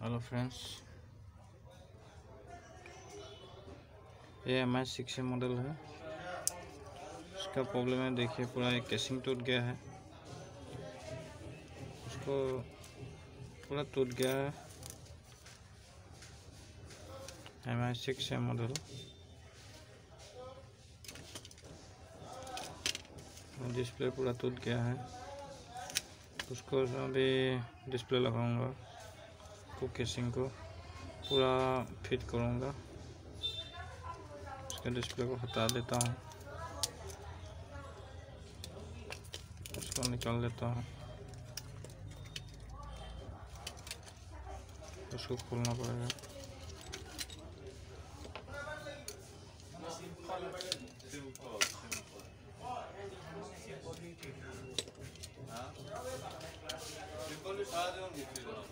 Hello friends ये M I six model है। इसका प्रॉब्लम है, देखिए, पूरा एक केसिंग टूट गया है। उसको पूरा टूट गया है। M I six model display पूरा टूट गया है। उसको अभी डिस्प्ले लगाऊँगा। को केसिंग को पूरा फिट करूँगा। उसके डिस्प्ले को हटा देता हूँ। उसको निकाल देता हूँ। उसको खोलना पड़ेगा। নিচে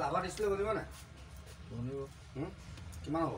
লাভা ডিছপ্লে কৰিব নাই? কিমান হ'ব?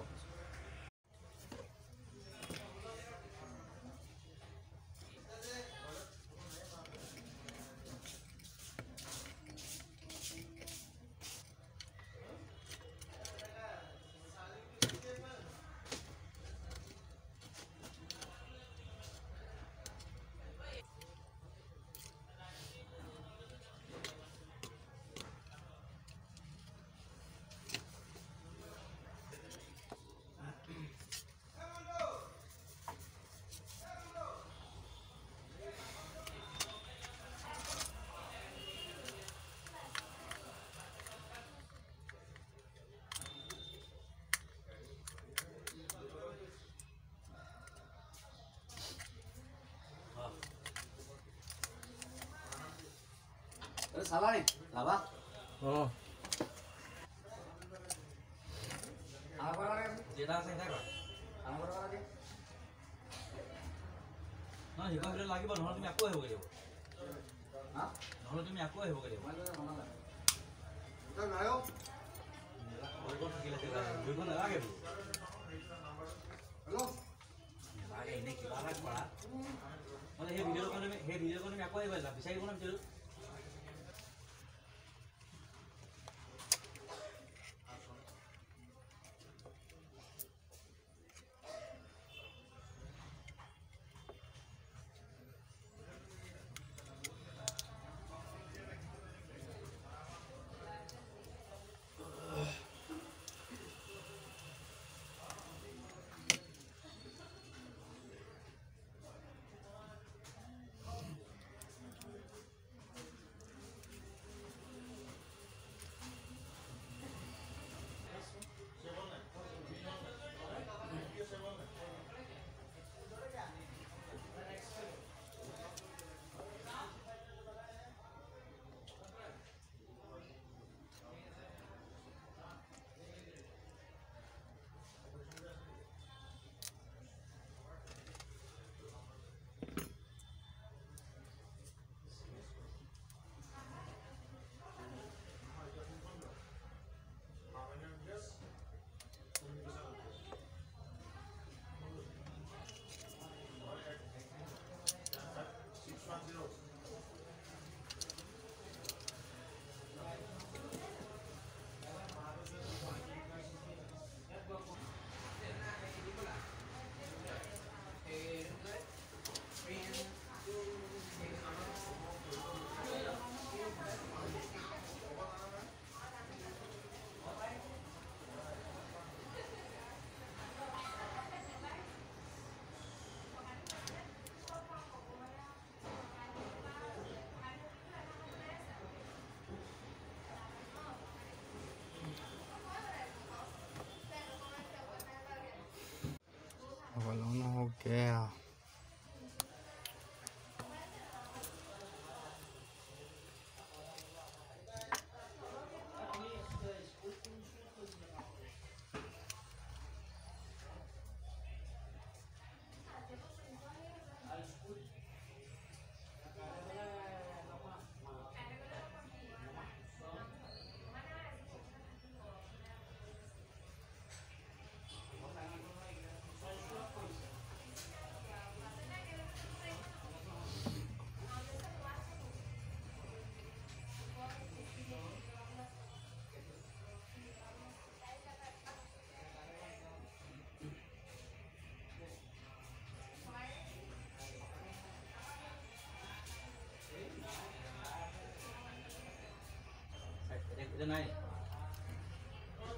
Salari, la va. Oh. নহয় শিকাবলৈ লাগিব নহ'লে তুমি আকৌ আহিবগৈ লাগিব নহ'লে তুমি আকৌ আহিবগৈ লাগিব এনেই কিবা এটা কৰা নহ'লে সেই ভিডিঅ'টোৰ কাৰণে সেই ভিডিঅ'টোৰ কাৰণে আকৌ আহিব বিচাৰি পেলাই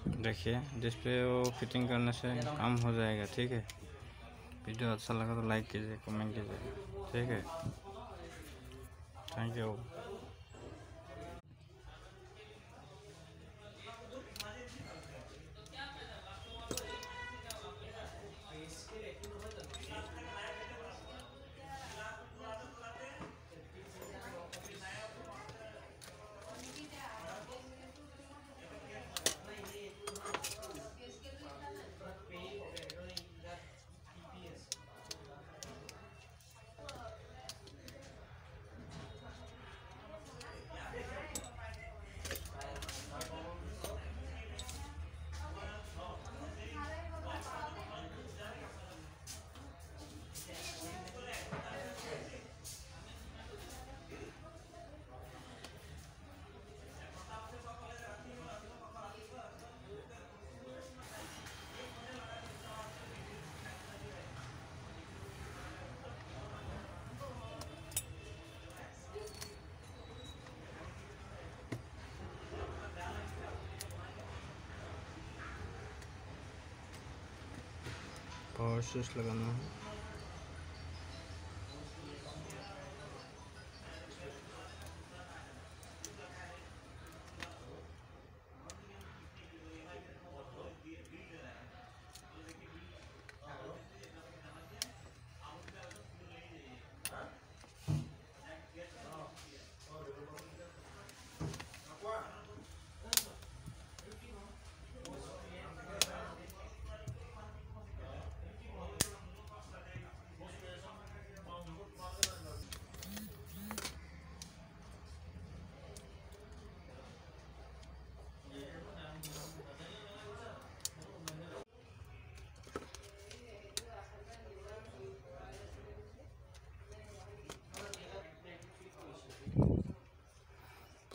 देखिए डिस्प्ले वो फिटिंग करने से काम हो जाएगा, ठीक है? वीडियो अच्छा लगा तो लाइक कीजिए कमेंट कीजिए, ठीक है? थैंक यू पावर स्विच लगाना है।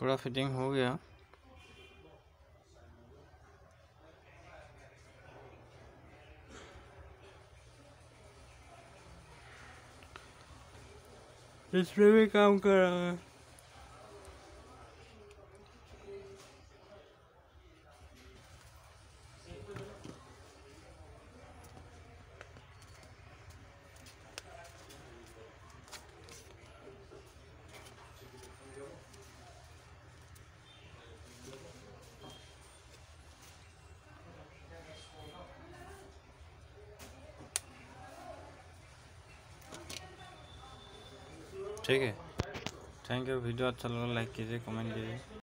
पूरा फिटिंग हो गया। इसमें भी काम कर रहा है। ठीक है। थैंक यू वीडियो अच्छा लगा लाइक कीजिए कमेंट कीजिए।